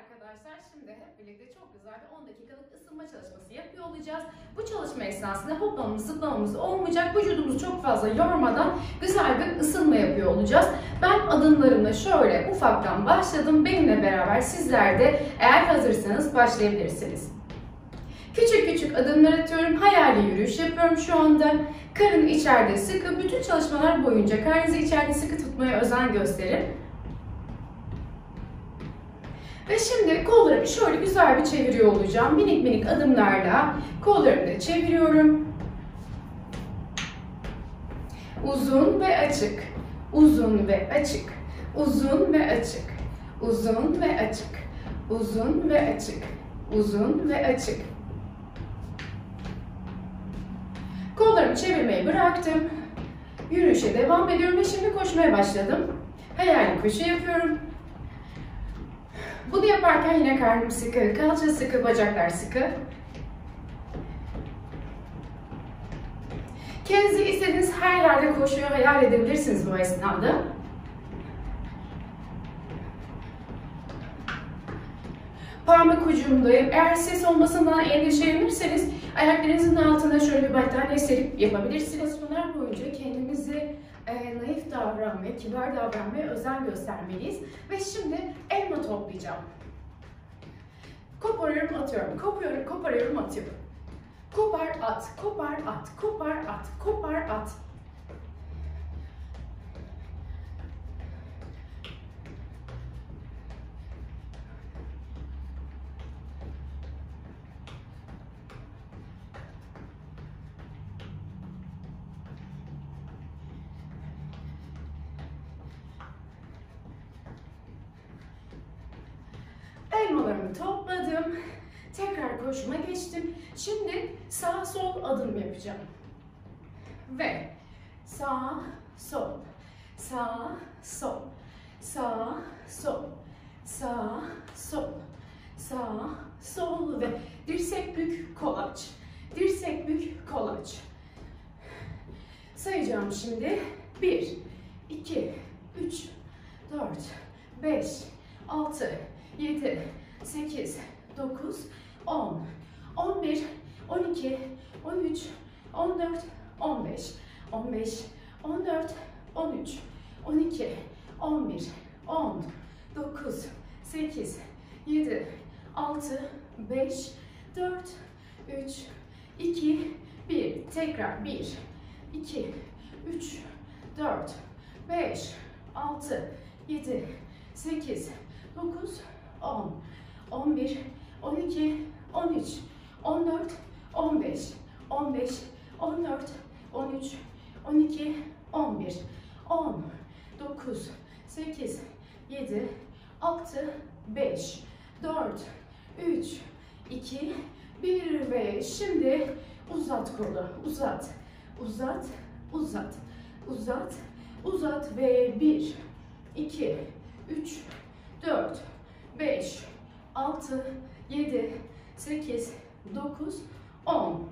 arkadaşlar. Şimdi hep birlikte çok güzel bir 10 dakikalık ısınma çalışması yapıyor olacağız. Bu çalışma esnasında hoplamamız, zıplamamız olmayacak. Vücudumuzu çok fazla yormadan güzel bir ısınma yapıyor olacağız. Ben adımlarımla şöyle ufaktan başladım. Benimle beraber sizler de eğer hazırsanız başlayabilirsiniz. Küçük küçük adımlar atıyorum. Hayali yürüyüş yapıyorum şu anda. Karın içeride sıkı. Bütün çalışmalar boyunca karnınızı içeride sıkı tutmaya özen gösterin. Ve şimdi kollarımı şöyle güzel bir çeviriyor olacağım. Minik minik adımlarla kollarımı da çeviriyorum. Uzun ve açık. Uzun ve açık. Uzun ve açık. Uzun ve açık. Uzun ve açık. Uzun ve açık. Kollarımı çevirmeyi bıraktım. Yürüyüşe devam ediyorum ve şimdi koşmaya başladım. Hayali koşu yapıyorum. Bunu yaparken yine karnım sıkı, kalça sıkı, bacaklar sıkı. Kendinizi istediğiniz her yerde koşuyor hayal edebilirsiniz bu esnada. Parmak ucumdayım. Eğer ses olmasından endişelenirseniz ayaklarınızın altına şöyle bir battaniye serip yapabilirsiniz. Bunlar boyunca kendimizi e, naif davranmaya, kibar davranmaya özen göstermeliyiz. Ve şimdi elma toplayacağım. Koparıyorum, atıyorum. Koparıyorum, koparıyorum, atıyorum. Kopar, at, kopar, at, kopar, at, kopar, at. Elmalarımı topladım. Tekrar koşuma geçtim. Şimdi sağ sol adım yapacağım. Ve sağ sol. Sağ sol. Sağ sol. Sağ sol. Sağ sol ve dirsek bük kolaç. Dirsek bük kolaç. Sayacağım şimdi. 1 2 3 4 5 6 7, 8, 9, 10, 11, 12, 13, 14, 15, 15, 14, 13, 12, 11, 10, 9, 8, 7, 6, 5, 4, 3, 2, 1. Tekrar 1, 2, 3, 4, 5, 6, 7, 8, 9, 10, 11, 12, 13, 14, 15, 15, 14, 13, 12, 11, 10, 9, 8, 7, 6, 5, 4, 3, 2, 1 ve şimdi uzat kolu, uzat, uzat, uzat, uzat, uzat ve 1, 2, 3, 4, 5, 6, 7, 8, 9, 10, 12, 13,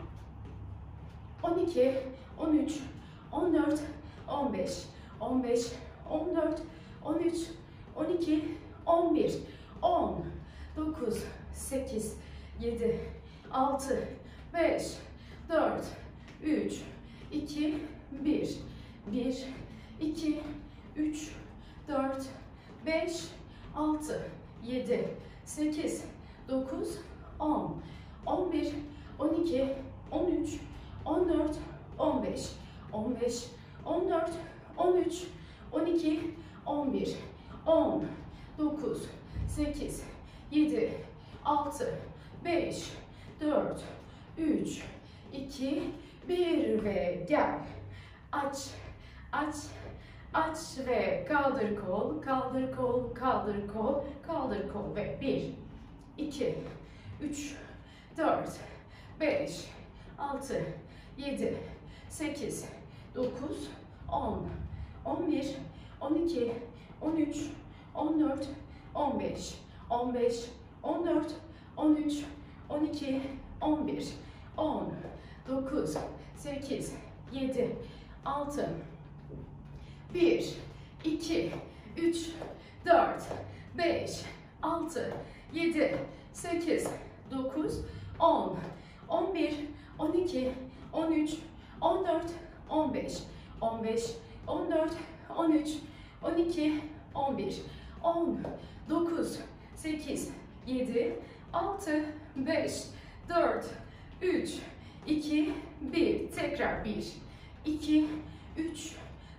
14, 15, 15, 14, 13, 12, 11, 10, 9, 8, 7, 6, 5, 4, 3, 2, 1, 1, 2, 3, 4, 5, 6, 7, 8, 9, 10, 11, 12, 13, 14, 15, 15, 14, 13, 12, 11, 10, 9, 8, 7, 6, 5, 4, 3, 2, 1 ve gel. Aç, aç, aç ve kaldır kol, kaldır kol, kaldır kol, kaldır kol ve 1, 2, 3, 4, 5, 6, 7, 8, 9, 10, 11, 12, 13, 14, 15, 15, 14, 13, 12, 11, 10, 9, 8, 7, 6, 1, 2, 3, 4, 5, 6, 7, 8, 9, 10, 11, 12, 13, 14, 15, 15, 14, 13, 12, 11, 10, 9, 8, 7, 6, 5, 4, 3, 2, 1. Tekrar 1, 2, 3,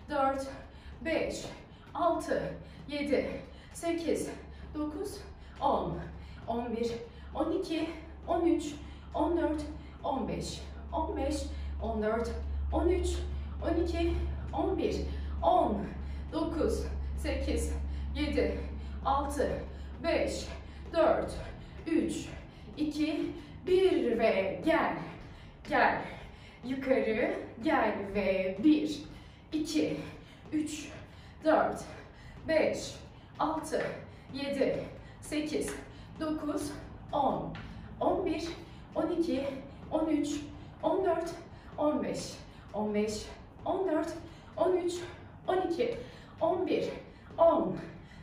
4, 5, 6, 7, 8, 9, 10, 11, 12, 13, 14, 15, 15, 14, 13, 12, 11, 10, 9, 8, 7, 6, 5, 4, 3, 2, 1 ve gel. Gel. Yukarı gel ve 1, 2, 3, 4, 5, 6, 7, 8, 9, 10, 11, 12, 13, 14, 15, 15, 14, 13, 12, 11, 10,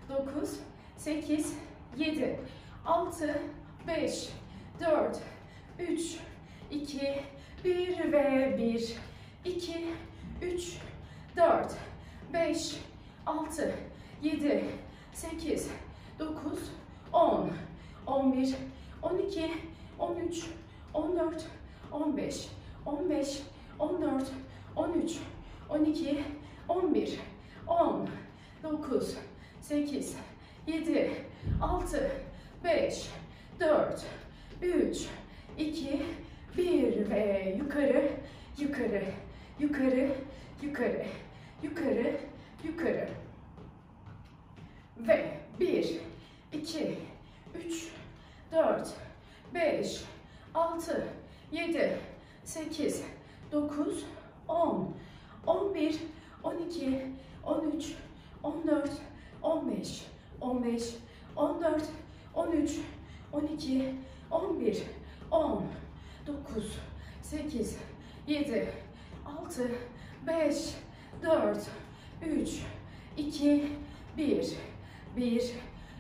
9, 8, 7, 6, 5, 4, 3, 2, 1 ve 1, 2, 3, 4, 5, 6, 7, 8, 9, 10, 11, 12, 13, 14, 15, 15, 14, 13, 12, 11, 10, 9, 8, 7, 6, 5, 4, 3, 2, 1 ve yukarı, yukarı, yukarı, yukarı, yukarı, yukarı. Ve 1, 2, 3, 4, 5, 6, 7, 8, 9, 10, 11, 12, 13, 14, 15, 15, 14, 13, 12, 11, 10, 9, 8, 7, 6, 5, 4, 3, 2, 1, 1,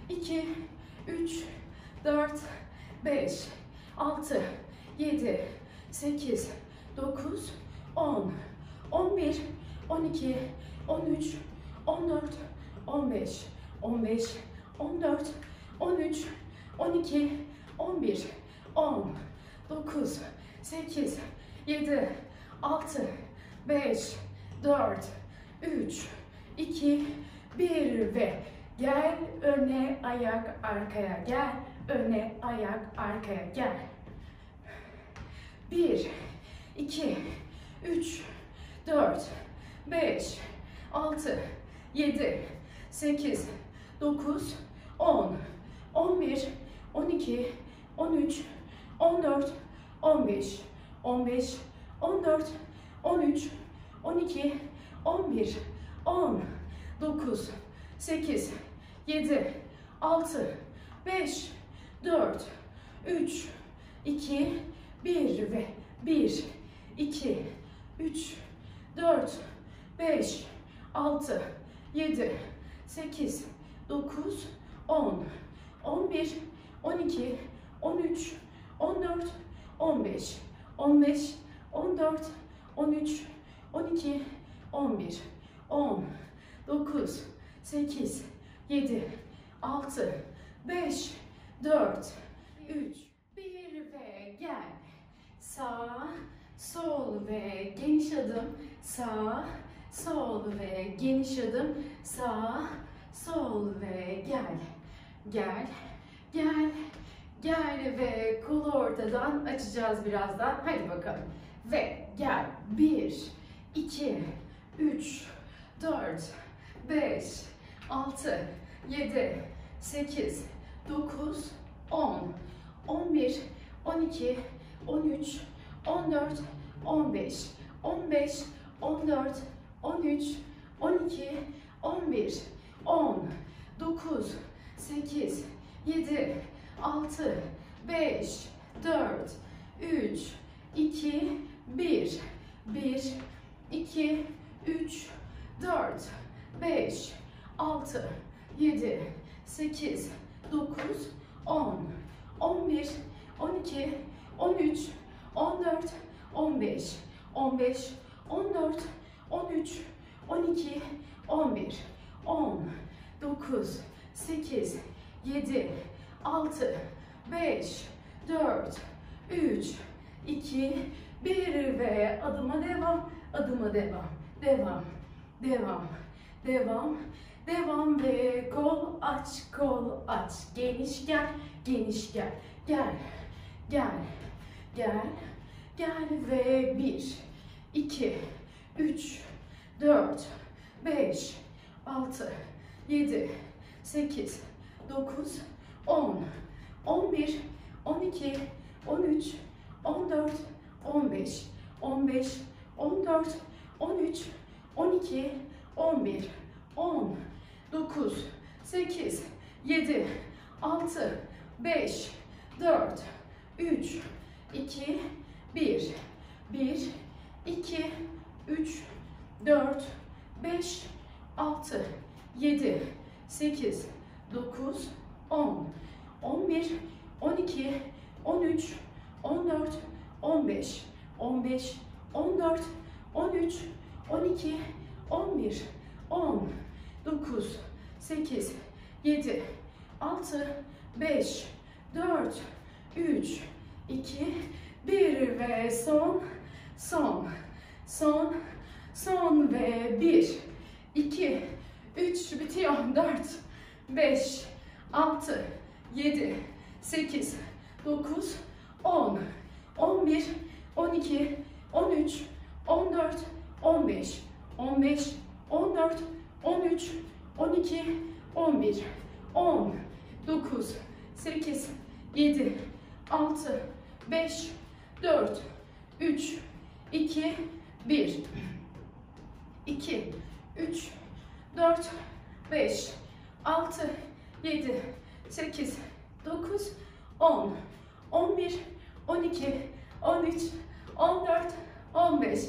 2, 3, 4, 5, 6, 7, 8, 9, 10, 11, 12, 13, 14, 15, 15, 14, 13, 12, 11, 10, 9, 8, 7, 6, 5, 4, 3, 2, 1 ve gel öne ayak arkaya gel öne ayak arkaya gel. 1, 2, 3, 4, 5, 6, 7, 8, 9, 10, 11, 12, 13, 14, 15, 15, 14, 13, 12, 11, 10, 9, 8, 7, 6, 5, 4, 3, 2, 1 ve 1, 2, 3, 4, 5, 6, 7, 8, 9, 10, 11, 12, 13, 14, 15, 15, 14, 13, 12, 11, 10, 9, 8, 7, 6, 5, 4, 3, 1 ve gel. Sağ, sol ve geniş adım. Sağ, sol ve geniş adım. Sağ, sol ve gel. Gel, gel, gel ve kolu ortadan açacağız birazdan. Hadi bakalım. Ve gel. 1, 2, 3, 4, 5, 6, 7, 8, 9, 10, 11, 12, 13, 14, 15, 15, 14, 13, 12, 11, 10, 9, 8, 7, 6, 5, 4, 3, 2, 1, 1, 2, 3, 4, 5, 6, 7, 8, 9, 10, 11, 12, 13, 14, 15, 15, 14, 13, 12, 11, 10, 9, 8, 7, 6, 5, 4, 3, 2, 1 ve adıma devam, adıma devam, devam, devam, devam, devam ve kol aç, kol aç, geniş gel, geniş gel, gel, gel, gel, gel ve 1, 2, 3, 4, 5, 6, 7, 8, 9, 10, 11, 12, 13, 14, 15, 15, 14, 13, 12, 11, 10, 9, 8, 7, 6, 5, 4, 3, 2, 1, 1, 2, 3, 4, 5, 6, 7, 8, 9, 10, 11, 12, 13, 14, 15, 15, 14, 13, 12, 11, 10, 9, 8, 7, 6, 5, 4, 3, 2, 1 ve son, son, son, son ve 1, 2, 3 bitiyor, 4, 5, 6, 7, 8, 9, 10, 11, 12, 13, 14, 15, 15, 14, 13, 12, 11, 10, 9, 8, 7, 6, 5, 4, 3, 2, 1, 2, 3, 4, 5, 6, 7, 8, 9, 10, 11, 12, 13, 14, 15,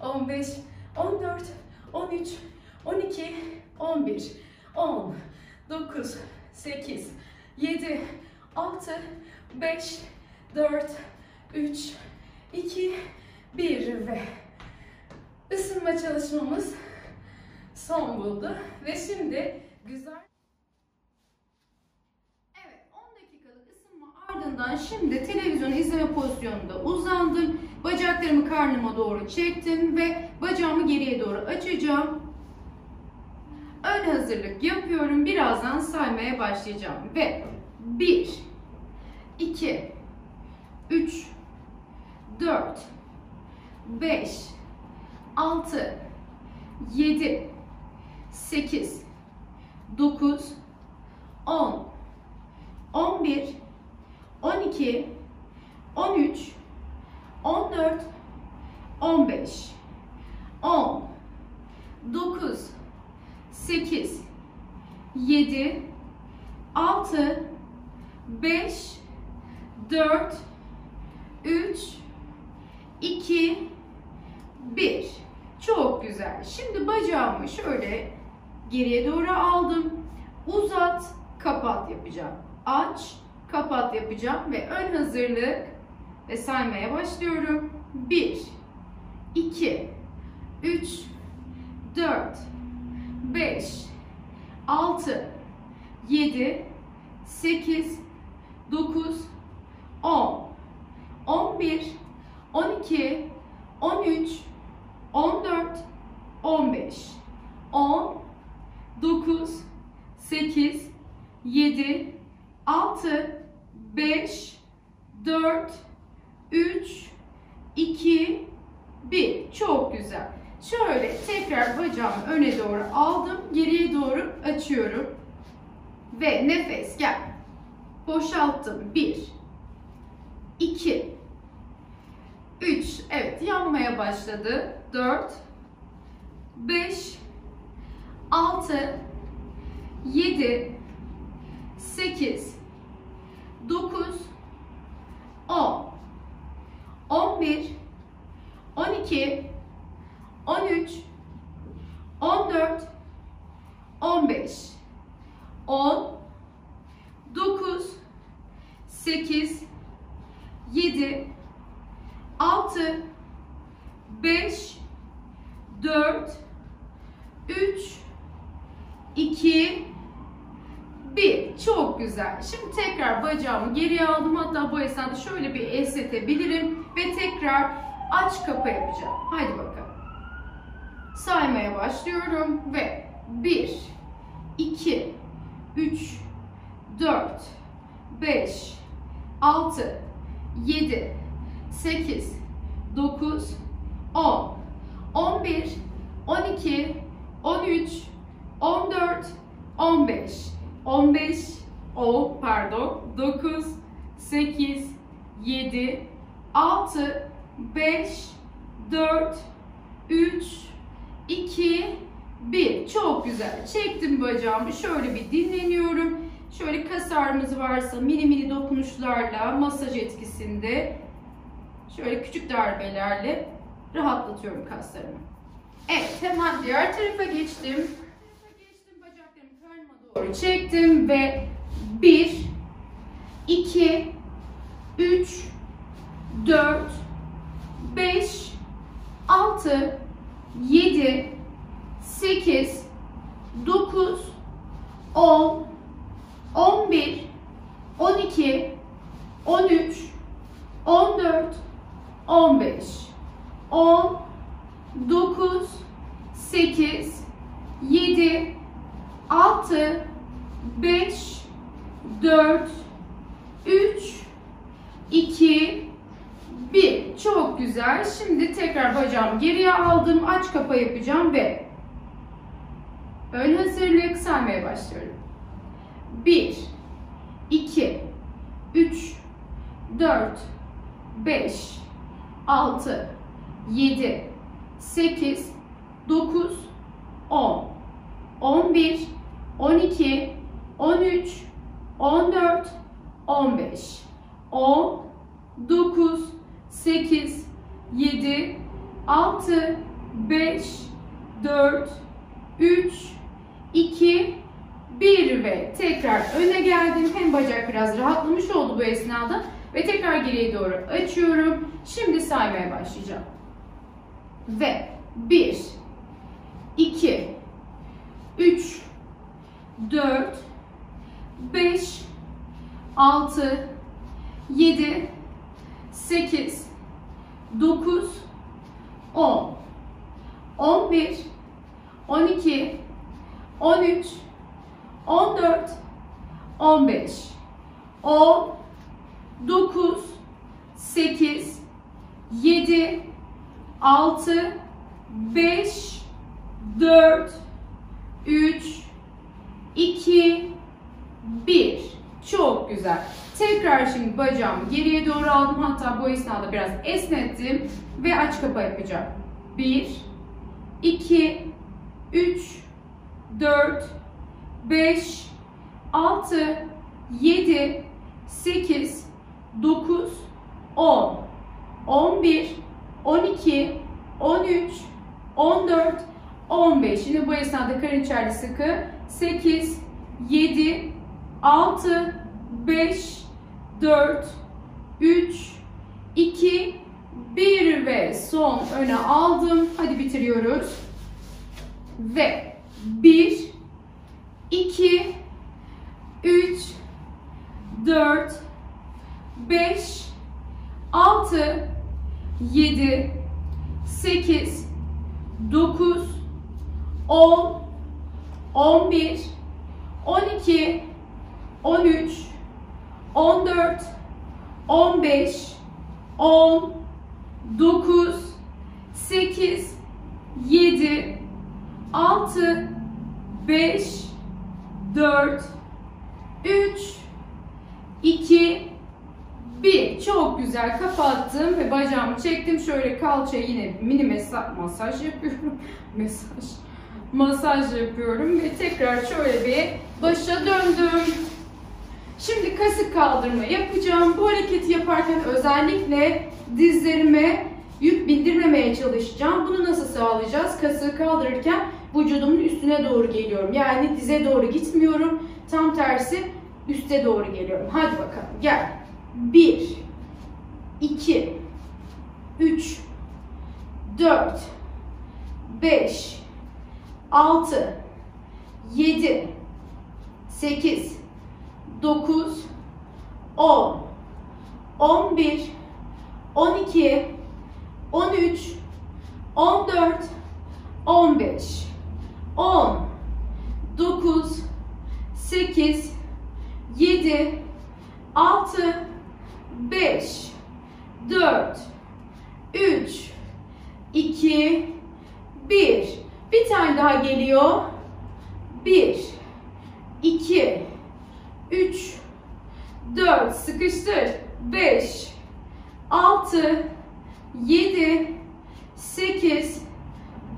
15, 14, 13, 12, 11, 10, 9, 8, 7, 6, 5, 4, 3, 2, 1 ve ısınma çalışmamız son buldu. Ve şimdi güzel Evet 10 dakikalık ısınma ardından şimdi televizyon izleme pozisyonunda uzandım. Bacaklarımı karnıma doğru çektim ve bacağımı geriye doğru açacağım. Ön hazırlık yapıyorum. Birazdan saymaya başlayacağım. Ve 1 2 3 4 5 6 7 8 9 10 11 12 13 14 15 10 9 8 7 6 5 4 3 2 1 Çok güzel. Şimdi bacağımı şöyle geriye doğru aldım. Uzat, kapat yapacağım. Aç, kapat yapacağım ve ön hazırlık ve saymaya başlıyorum. 1 2 3 4 5 6 7 8 9 10 11 12 13 14 15 10 9 8 7 6 5 4 3 2 1 Çok güzel. Şöyle tekrar bacağımı öne doğru aldım. Geriye doğru açıyorum. Ve nefes gel. Boşalttım. 1 2 3 Evet yanmaya başladı. 4 5 6 7 8 9 10 11 12 13 14 15 10 9 8, 7, 6, 5, 4, 3, 2, 1. Çok güzel. Şimdi tekrar bacağımı geriye aldım. Hatta bu esnada şöyle bir esnetebilirim. Ve tekrar aç kapa yapacağım. Haydi bakalım. Saymaya başlıyorum. Ve 1, 2, 3, 4, 5, 6, 7, 8, 9, 10, 11, 12, 13, 14, 15, 15, o pardon, 9, 8, 7, 6, 5, 4, 3, 2, 1. Çok güzel. Çektim bacağımı. Şöyle bir dinleniyorum. Şöyle kas ağrımız varsa mini mini dokunuşlarla masaj etkisinde şöyle küçük darbelerle rahatlatıyorum kaslarımı. Evet hemen diğer tarafa geçtim. Tarafa geçtim bacaklarımı karnıma doğru çektim ve 1 2 3 4 5 6 7 8 9 10 11 12 13 14 15 10 9 8 7 6 5 4 3 2 1 Çok güzel. Şimdi tekrar bacağımı geriye aldım. Aç kapa yapacağım ve ön hazırlık saymaya başlıyorum. 1 2 3 4 5 6 7 8 9 10 11 12 13 14 15 10 9 8 7 6 5 4 3 2 1 ve tekrar öne geldim. Hem bacak biraz rahatlamış oldu bu esnada ve tekrar geriye doğru açıyorum. Şimdi saymaya başlayacağım. Ve 1 2 3 4 5 6 7 8 9 10 11 12 13 14 15 10 9 8 7 6 5 4 3 2 1 Çok güzel. Tekrar şimdi bacağımı geriye doğru aldım. Hatta bu esnada biraz esnettim ve aç kapa yapacağım. 1 2 3 4 5 6 7 8 9 10 11 12 13 14 15 Yine bu esnada karın içeride sıkı 8 7 6 5 4 3 2 1 ve son öne aldım. Hadi bitiriyoruz. Ve 1 2 3 4 5 6 7 8 9 10 11 12 13 14 15 10 9 8 7 6 5 4 3 2 1 Çok güzel kapattım ve bacağımı çektim. Şöyle kalçaya yine mini masaj yapıyorum. Mesaj. Masaj yapıyorum ve tekrar şöyle bir başa döndüm. Şimdi kasık kaldırma yapacağım. Bu hareketi yaparken özellikle dizlerime yük bindirmemeye çalışacağım. Bunu nasıl sağlayacağız? Kasığı kaldırırken vücudumun üstüne doğru geliyorum. Yani dize doğru gitmiyorum. Tam tersi üste doğru geliyorum. Hadi bakalım gel. 1 2 3 4 5 6 7 8 9 10 11 12 13 14 15 10 9 8 7 6 5 4 3 2 1 Bir tane daha geliyor. 1 2 3 4 sıkıştır. 5 6 7 8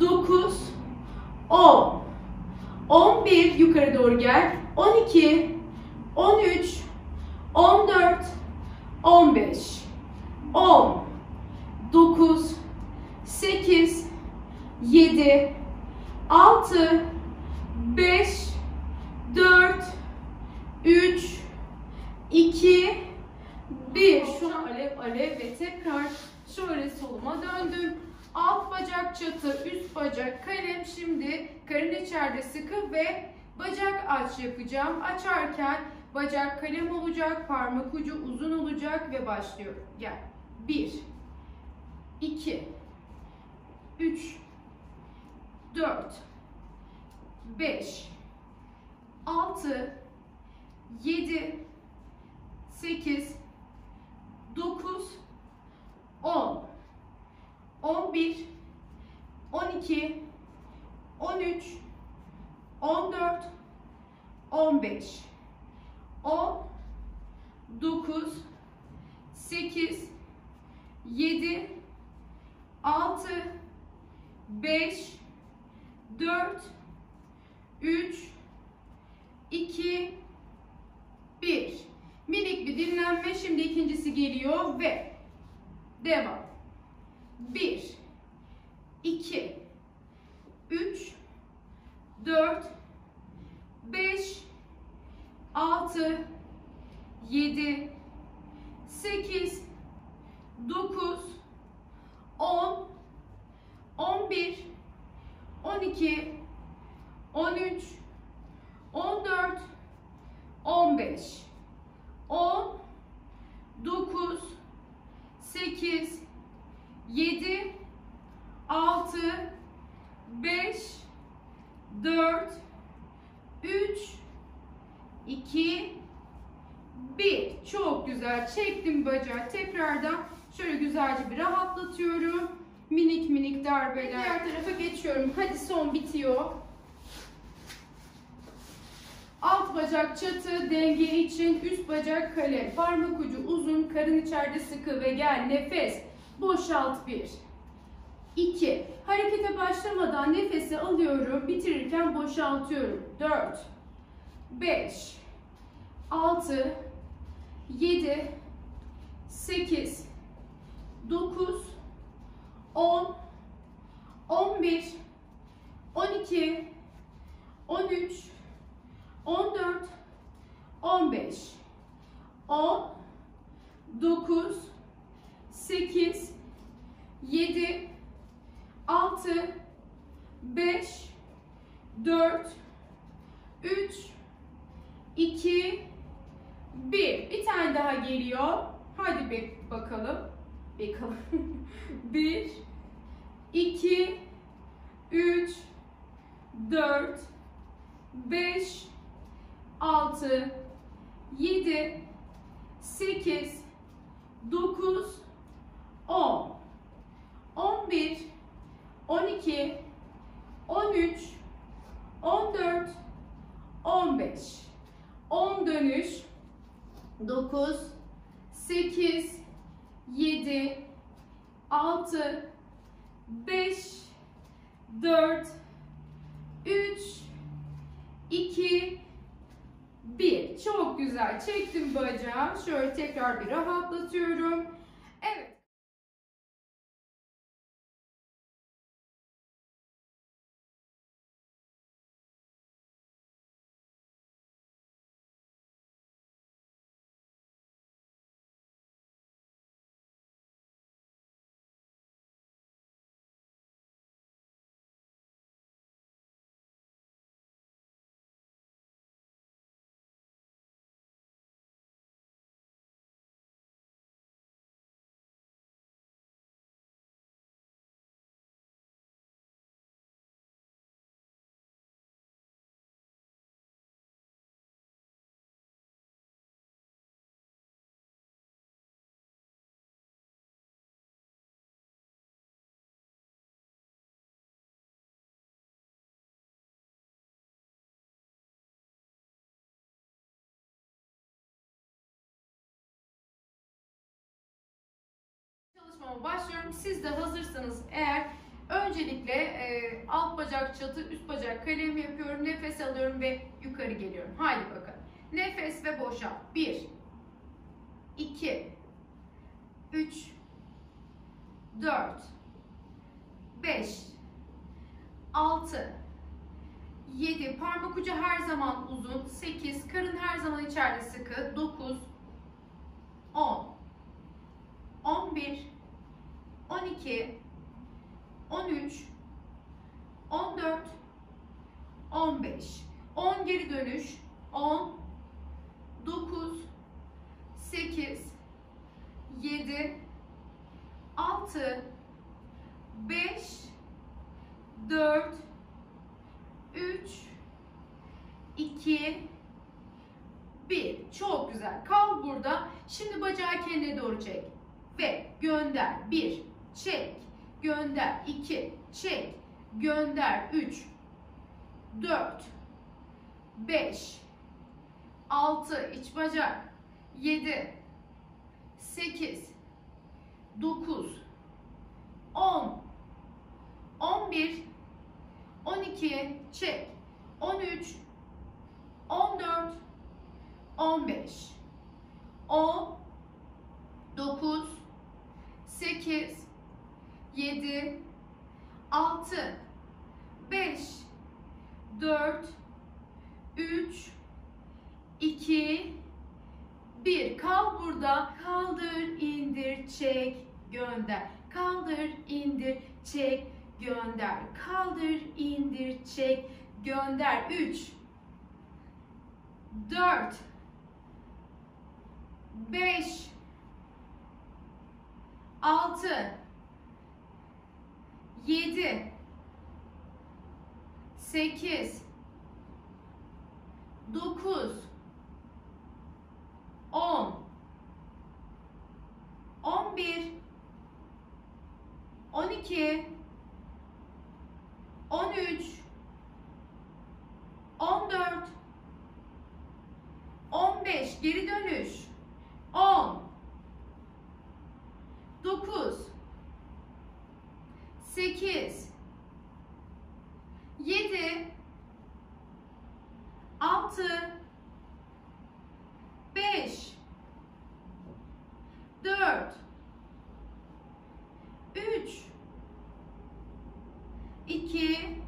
9 10 11 yukarı doğru gel. 12 13 14 15 10 9 8 7 6 5 4 3 2 1 Şu an alev alev ve tekrar şöyle soluma döndüm. Alt bacak çatı, üst bacak kalem. Şimdi karın içeride sıkı ve bacak aç yapacağım. Açarken bacak kalem olacak, parmak ucu uzun olacak ve başlıyorum. Gel. 1 2 3 4 5 6 7 8 9 10 11 12 13 14 15 10 9 8 7 6 5 4 3 2 1 Minik bir dinlenme. Şimdi ikincisi geliyor ve devam. 1 2 3 4 5 6 7 8 9 10 11 12 13 14 15 10 9 8 7 6 5 4 3 2 1 Çok güzel. Çektim bacağı. Tekrardan şöyle güzelce bir rahatlatıyorum. Minik minik darbeler. Diğer tarafa geçiyorum. Hadi son bitiyor. Alt bacak çatı denge için üst bacak kale. Parmak ucu uzun, karın içeride sıkı ve gel nefes. Boşalt bir. 2. Harekete başlamadan nefesi alıyorum. Bitirirken boşaltıyorum. 4. 5. 6. 7. 8. 9. 10. 11. 12. 13. 14, 15, 10, 9, 8, 7, 6, 5, 4, 3, 2, 1. Bir tane daha geliyor. Hadi bir bakalım. Bakalım. 1, 2, 3, 4, 5, 6, 7, 8, 9, 10, 11, 12, 13, 14, 15, 10 dönüş, 9, 8, 7, 6, 5, 4, 3, 2, 1. Çok güzel. Çektim bacağı. Şöyle tekrar bir rahatlatıyorum. Evet. Çalışmama başlıyorum. Siz de hazırsanız eğer öncelikle e, alt bacak çatı, üst bacak kalem yapıyorum. Nefes alıyorum ve yukarı geliyorum. Haydi bakalım. Nefes ve boşalt. 1 2 3 4 5 6 7 parmak ucu her zaman uzun 8 karın her zaman içeride sıkı 9 10 11 12 13 14 15 10 geri dönüş 10 9 8 7 6 5 4 3 2 1 Çok güzel. Kal burada. Şimdi bacağı kendine doğru çek. Ve gönder. 1 çek. Gönder. 2 çek. Gönder. 3 4 5 6 iç bacak 7 8 9 10 11 12 çek 13 14 15 10 9 8 7 6 5 4 3 2 1 kal burada. Kaldır indir çek gönder. Kaldır indir çek gönder. Kaldır indir çek gönder. 3 4 5 6 7 8 9 10 11 12 13 14 15 geri dönüş. 10 9 8 7 6 5 4 3 2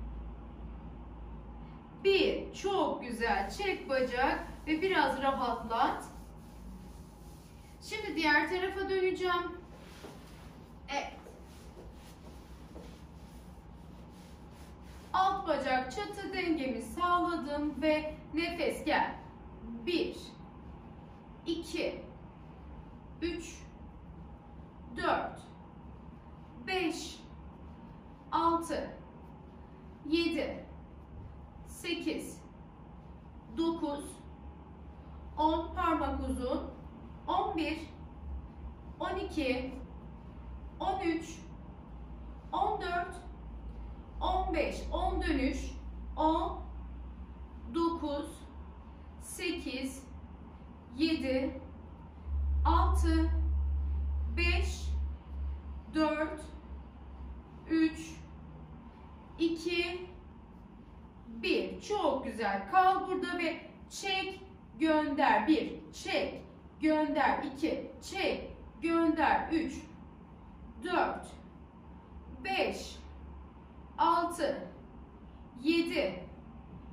1 Çok güzel. Çek bacak ve biraz rahatlat. Şimdi diğer tarafa döneceğim. Evet. Alt bacak çatı dengemi sağladım ve nefes gel. 1 2 3 4 5 6 7 8 9 10 parmak uzun 11 12 13 14 15 10 dönüş 10 9 8 7 6 5 4 3 2 1 çok güzel. Kal burada ve çek gönder. 1 çek gönder. 2 çek gönder. 3 4 5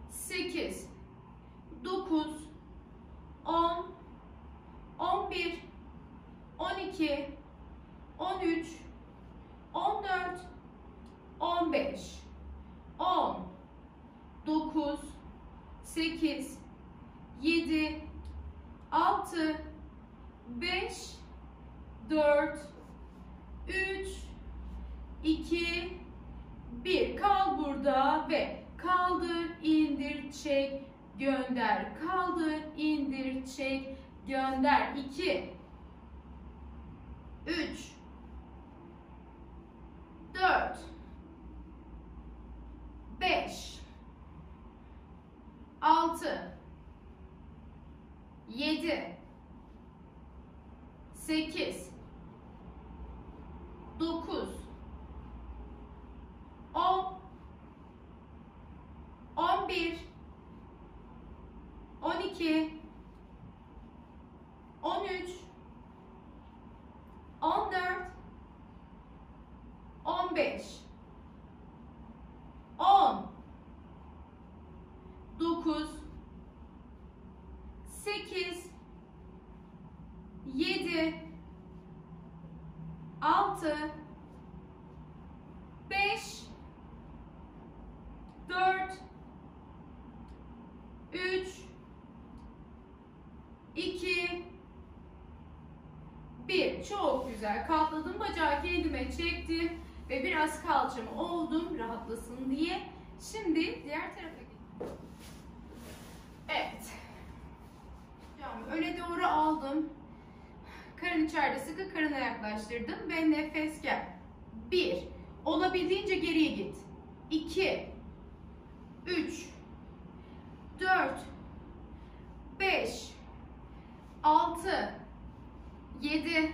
6 7 8 9 10 11 12 13 14 15 10 9 8 7 6 5 4 3 2 1 kal burada ve kaldır indir çek gönder. Kaldır indir çek gönder. 2 3 4 5 6 7 8 9 10 11 12 13 14 15 10 9 8 7 6 5 4 3 2 1 Çok güzel. Katladım bacağı kendime çektim ve biraz kalçamı oldum diye. Şimdi diğer tarafa gidiyorum. Evet. Bacağımı öne doğru aldım. Karın içeride sıkı karına yaklaştırdım ve nefes gel. 1. Olabildiğince geriye git. 2 3 4 5 6 7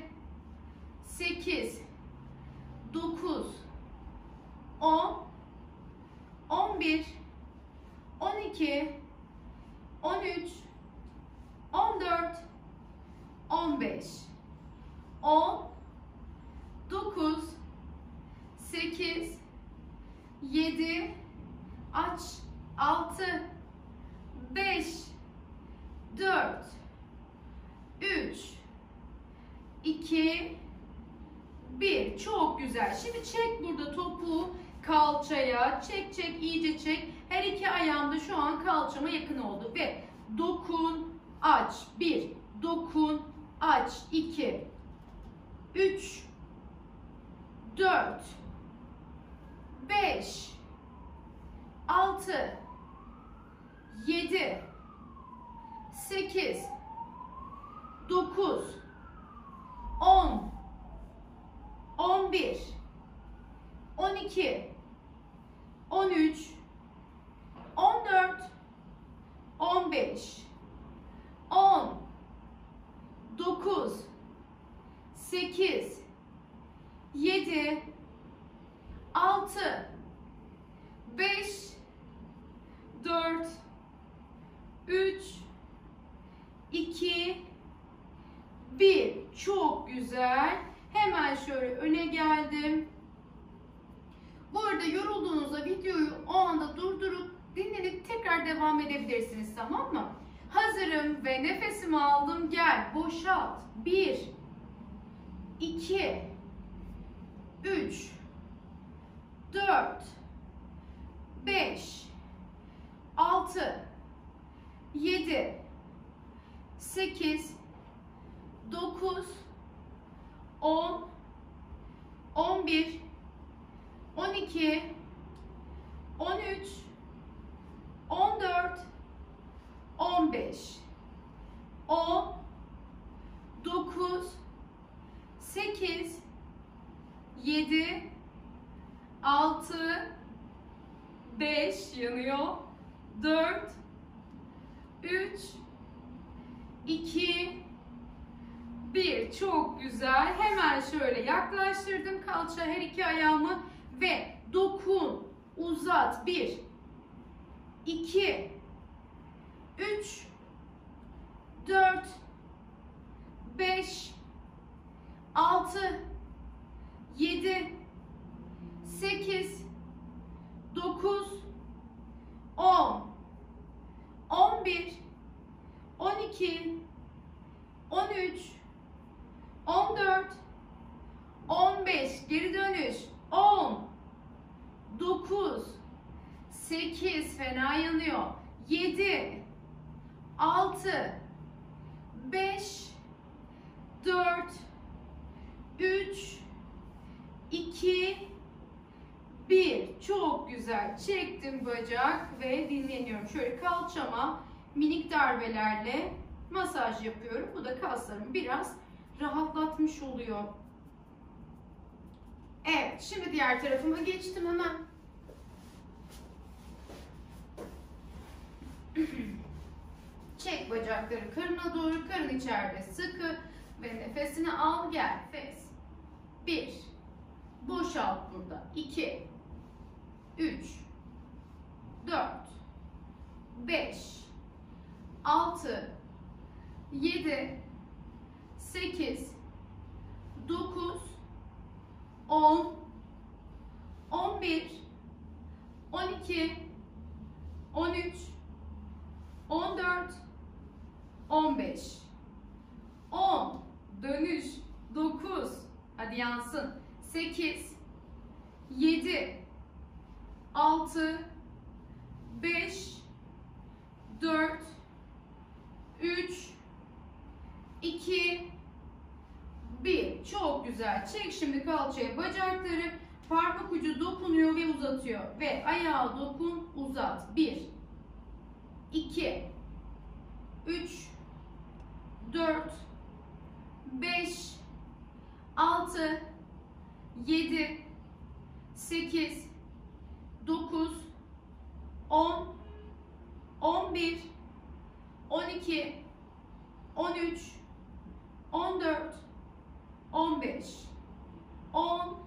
8 9 10 11 12 13 14 15 10 9 8 7 aç 6 5 4 3 2 1 çok güzel. Şimdi çek burada topu kalçaya. Çek çek iyice çek. Her iki ayağım da şu an kalçama yakın oldu ve dokun aç. 1 dokun aç. 2 3 4 5 6 7 8 9 10 11 12 13 14 15 10 9 8 7 6 5 4 3 2 1 Çok güzel. Hemen şöyle öne geldim. Bu arada yorulduğunuzda videoyu o anda durdurup dinlenip tekrar devam edebilirsiniz tamam mı? Hazırım ve nefesimi aldım. Gel boşalt. 1 2 3 4 5 6 7 8 9 10 11 12 13 14 15 10 9 8 7 6 5 yanıyor 4 3 2 1 çok güzel hemen şöyle yaklaştırdım kalça her iki ayağımı ve dokun uzat 1 2 3 4 5 6 7 8 9 10 11 12 13 14 15 geri dönüş 10 9 8 fena yanıyor 7 6 5 4 3 2 1 çok güzel çektim bacak ve dinleniyorum şöyle kalçama minik darbelerle yapıyorum. Bu da kaslarımı biraz rahatlatmış oluyor. Evet şimdi diğer tarafıma geçtim hemen. Çek bacakları karına doğru karın içeride sıkı ve nefesini al gel nefes 1 Boşalt burada. 2 3 4 5 6 7 8 9 10 11 12 13 14 15 10 dönüş. 9 hadi yansın. 8 7 6 5 4 3 2 1 çok güzel. Çek şimdi kalçaya bacakları. Parmak ucu dokunuyor ve uzatıyor. Ve ayağa dokun uzat. 1 2 3 4 5 6 7 8 9 10 11 12 13 14 15 10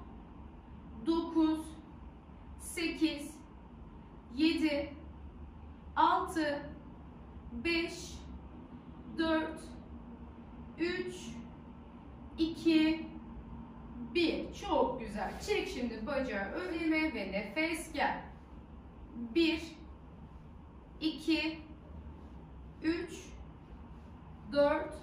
9 8 7 6 5 4 3 2 1 çok güzel. Çek şimdi bacağı önüme ve nefes gel. 1 2 3 4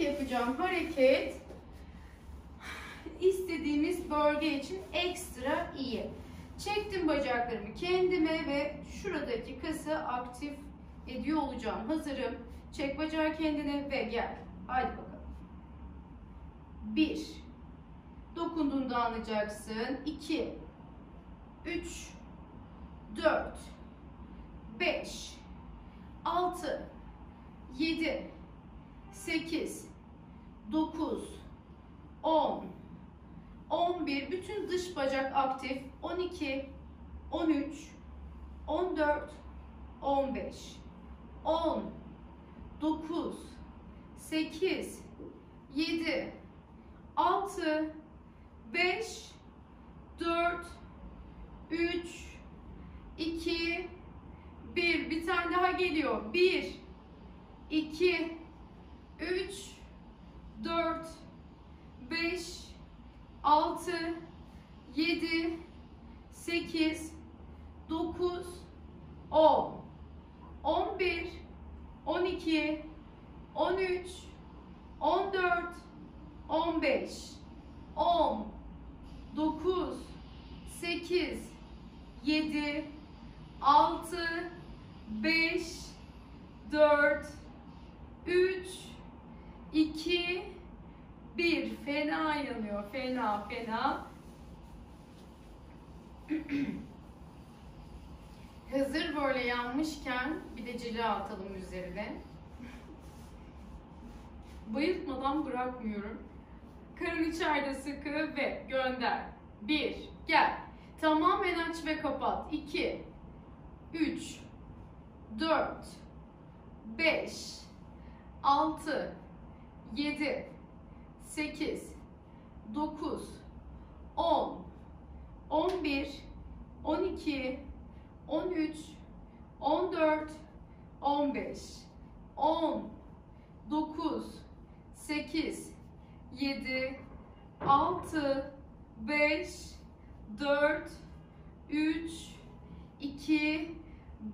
yapacağım hareket istediğimiz bölge için ekstra iyi. Çektim bacaklarımı kendime ve şuradaki kası aktif ediyor olacağım. Hazırım. Çek bacağı kendine ve gel. Haydi bakalım. Bir. Dokunduğunda anlayacaksın. İki. Üç. Dört. Beş. Altı. Yedi. Sekiz. Dokuz. On. 11 bütün dış bacak aktif 12 13 14 15 10 9 8 7 6 5 4 3 2 1 bir tane daha geliyor 1 2 3 4 5 6 7 8 9 10 11 12 13 14 15 10 9 8 7 6 5 4 3 2 1 fena yanıyor. Fena fena. Hazır böyle yanmışken bir de cila atalım üzerine. Bayıltmadan bırakmıyorum. Karın içeride sıkı ve gönder. 1 gel. Tamamen aç ve kapat. 2 3 4, 5, 6, 7, 8, 9, 10, 11, 12, 13, 14, 15, 10, 9, 8, 7, 6, 5, 4, 3, 2,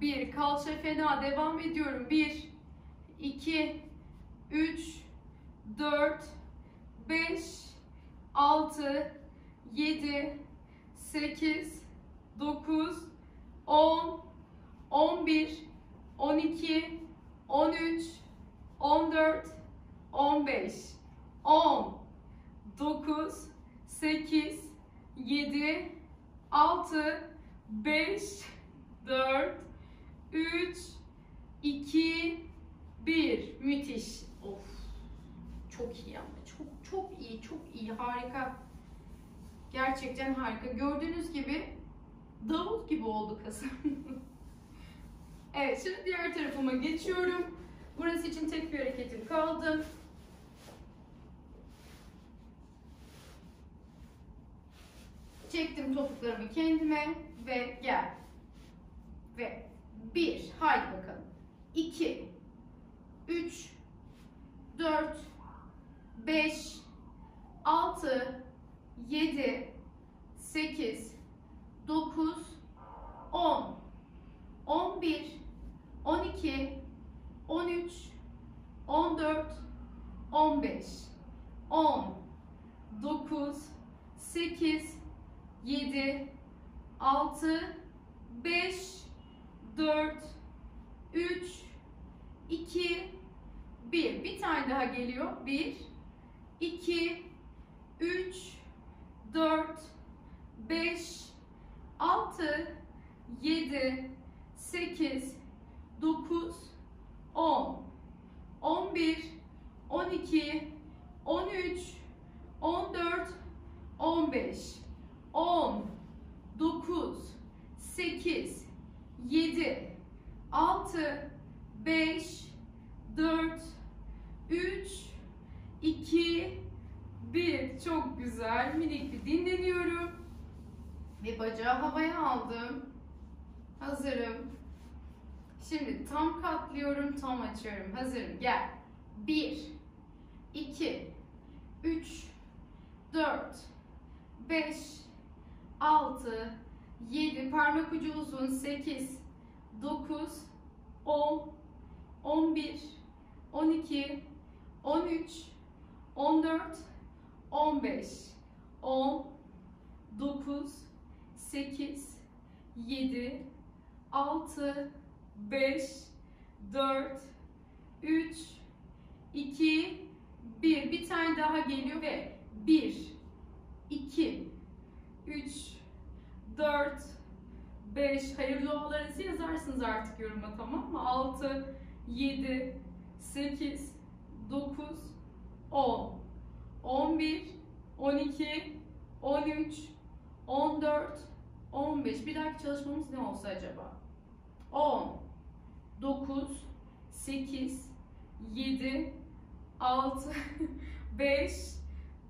1. Kalça fena. Devam ediyorum. 1, 2, 3, 4, 5, 6, 7, 8, 9, 10, 11, 12, 13, 14, 15, 10, 9, 8, 7, 6, 5, 4, 3, 2, 1. Müthiş. Of. Çok iyi ama. Çok çok iyi, çok iyi. Harika. Gerçekten harika. Gördüğünüz gibi davul gibi oldu kasım. evet, şimdi diğer tarafıma geçiyorum. Burası için tek bir hareketim kaldı. Çektim topuklarımı kendime ve gel. Ve bir, haydi bakalım. İki, üç, dört, beş, altı, yedi, sekiz, dokuz, on, on bir, on iki, on üç, on dört, on beş, on, dokuz, sekiz, 7, 6, 5, 4, 3, 2, 1. Bir tane daha geliyor. 1, 2, 3, 4, 5, 6, 7, 8, 9, 10, 11, 12, 13, 14, 15, 10, 9, 8, 7, 6, 5, 4, 3, 2, 1. Çok güzel. Minik bir dinleniyorum. Ve bacağı havaya aldım. Hazırım. Şimdi tam katlıyorum, tam açıyorum. Hazırım. Gel. 1, 2, 3, 4, 5, 6, 7, parmak ucu uzun, 8, 9, 10, 11, 12, 13, 14, 15, 10, 9, 8, 7, 6, 5, 4, 3, 2, 1. Bir tane daha geliyor ve 1, 2, 3, 4, 5, hayır dualarınızı yazarsınız artık yoruma tamam mı? 6, 7, 8, 9, 10, 11, 12, 13, 14, 15. Bir dahaki çalışmamız ne olsa acaba? 10, 9, 8, 7, 6, 5,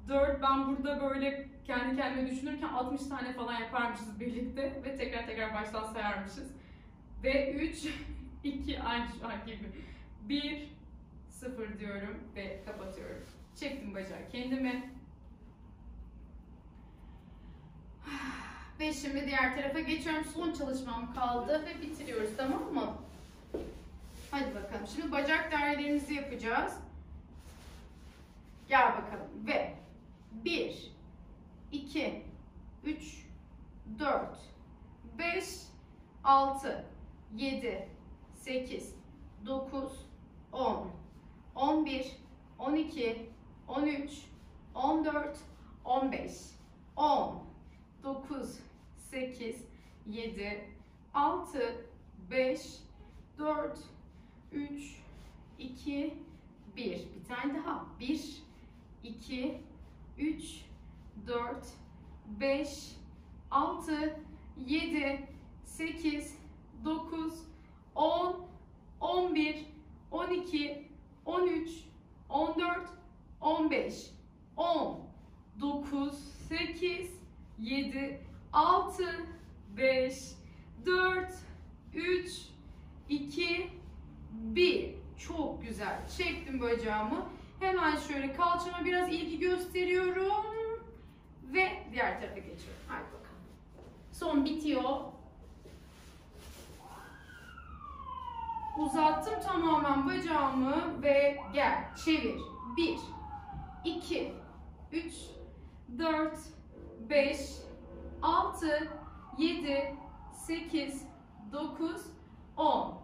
4. Ben burada böyle kendi kendime düşünürken 60 tane falan yaparmışız birlikte ve tekrar tekrar baştan sayarmışız. Ve 3, 2 aynı şu an gibi. 1, 0 diyorum ve kapatıyorum. Çektim bacağı kendime. Ve şimdi diğer tarafa geçiyorum. Son çalışmam kaldı ve bitiriyoruz tamam mı? Hadi bakalım. Şimdi bacak dairelerimizi yapacağız. Gel bakalım. Ve 1, 2, 3, 4, 5, 6, 7, 8, 9, 10, 11, 12, 13, 14, 15, 10, 9, 8, 7, 6, 5, 4, 3, 2, 1. Bir tane daha. 1, 2, 3, 4, 5, 6, 7, 8, 9, 10, 11, 12, 13, 14, 15, 10, 9, 8, 7, 6, 5, 4, 3, 2, 1. Çok güzel. Çektim bacağımı. Hemen şöyle kalçama biraz ilgi gösteriyorum. Ve diğer tarafa geçiyorum. Hadi bakalım. Son bitiyor. Uzattım tamamen bacağımı ve gel. Çevir. 1, 2, 3, 4, 5, 6, 7, 8, 9, 10,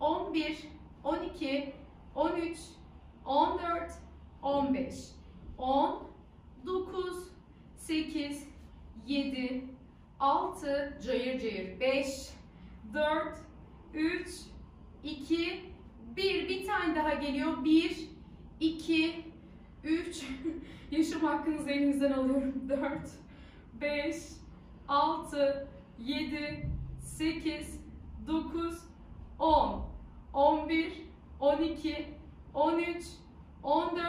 11, 12, 13, 14, 15, 10, 9, 8, 7, 6, cayır cayır 5, 4, 3, 2, 1. Bir tane daha geliyor. 1, 2, 3. Yaşam hakkınızı elinizden alıyorum. 4, 5, 6, 7, 8, 9, 10, 11, 12, 13, 14,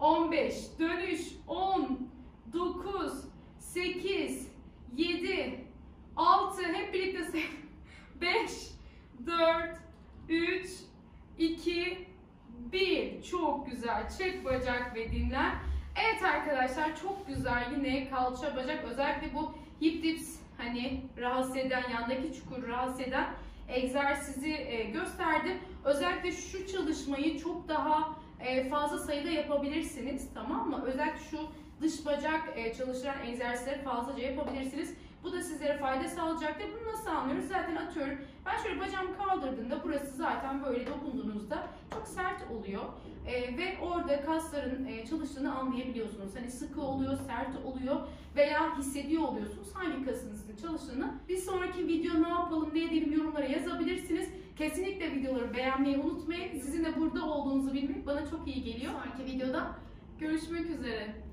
15. Dönüş 10, 9, 8, 7, 6. Hep birlikte say. 5, 4, 3, 2, 1. Çok güzel. Çek bacak ve dinlen. Evet arkadaşlar çok güzel yine kalça bacak özellikle bu hip dips hani rahatsız eden yandaki çukur rahatsız eden egzersizi e, gösterdim. Özellikle şu çalışmayı çok daha e, fazla sayıda yapabilirsiniz tamam mı? Özellikle şu dış bacak e, çalıştıran egzersizleri fazlaca yapabilirsiniz. Bu da sizlere fayda sağlayacaktır. Bunu nasıl anlıyoruz? Zaten atıyorum ben şöyle bacağımı kaldırdığımda burası zaten böyle dokunduğunuzda çok sert oluyor. Ee, ve orada kasların e, çalıştığını anlayabiliyorsunuz. Hani sıkı oluyor, sert oluyor veya hissediyor oluyorsunuz hangi kasınızın çalıştığını. Bir sonraki video ne yapalım, ne edelim yorumlara yazabilirsiniz. Kesinlikle videoları beğenmeyi unutmayın. Sizin de burada olduğunuzu bilmek bana çok iyi geliyor. Sonraki videoda görüşmek üzere.